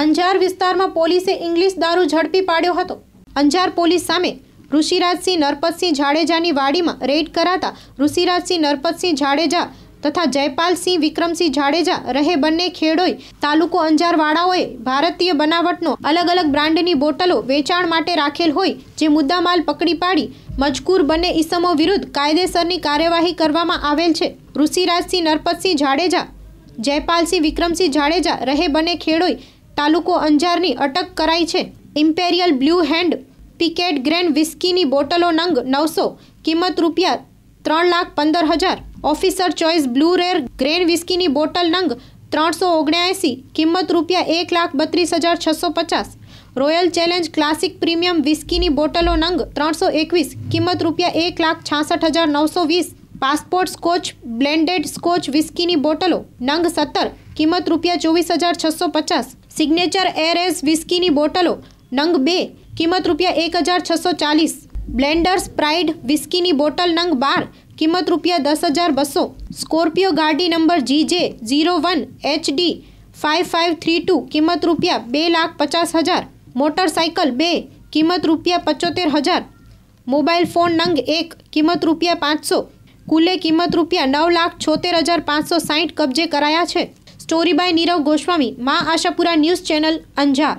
અંજાર વિસ્તારમાં પોલીસે ઇંગ્લિશ દારૂ ઝડપી પાડ્યો હતો. અંજાર પોલીસ સામે ઋષિરાજસિંહ નરપતસિંહ જાડેજાની વાડીમાં રેડ કરાતા ઋષિરાજસિંહ નરપતસિંહ જાડેજા તથા જયપાલસિંહ વિક્રમસિંહ જાડેજા રહે બંને ખેડોઈ તાલુકો અંજારવાળાઓએ ભારતીય બનાવટનો અલગ અલગ બ્રાન્ડની બોટલો વેચાણ માટે રાખેલ હોય જે મુદ્દામાલ પકડી પાડી મજકૂર બંને ઈસમો વિરુદ્ધ કાયદેસરની કાર્યવાહી કરવામાં આવેલ છે. ઋષિરાજસિંહ નરપતસિંહ જાડેજા, જયપાલસિંહ વિક્રમસિંહ જાડેજા રહે બંને ખેડોઈ તાલુકો અંજારની અટક કરાઈ છે Imperial Blue hand picked grain વિસ્કીની બોટલો નંગ નવસો કિંમત રૂપિયા ત્રણ લાખ પંદર હજાર Officer Choice Blue rare grain વિસ્કીની bottle નંગ ત્રણસો ઓગણ્યાએંસી કિંમત રૂપિયા એક લાખ બત્રીસ હજાર છસો પચાસ રોયલ ચેલેન્જ ક્લાસિક પ્રીમિયમ વિસ્કીની બોટલો નંગ ત્રણસો એકવીસ કિંમત રૂપિયા એક લાખ છાસઠ હજાર નવસો વીસ પાસપોર્ટ સ્કોચ બ્લેન્ડેડ સ્કોચ વિસ્કીની બોટલો નંગ સત્તર કિંમત રૂપિયા ચોવીસ હજાર છસો પચાસ સિગ્નેચર એરએસ વિસ્કીની બોટલો નંગ બે કિંમત રૂપિયા એક હજાર છસો ચાલીસ બ્લેન્ડર્સ પ્રાઇડ વિસ્કીની બોટલ નંગ બાર કિંમત રૂપિયા દસ હજાર બસો સ્કોર્પિયો ગાડી number GJ zero one HD five five three two કિંમત રૂપિયા બે લાખ પચાસ હજાર મોટરસાઇકલ બે કિંમત રૂપિયા પચોતેર હજાર મોબાઈલ ફોન નંગ એક કિંમત રૂપિયા પાંચસો કુલે કિંમત રૂપિયા નવ લાખ છોતેર હજાર પાંચસો સાહીઠ કબજે કરાયા છે સ્ટોરી બાય નીરવ ગોસ્વામી મા આશાપુરા ન્યૂઝ ચેનલ અંજાર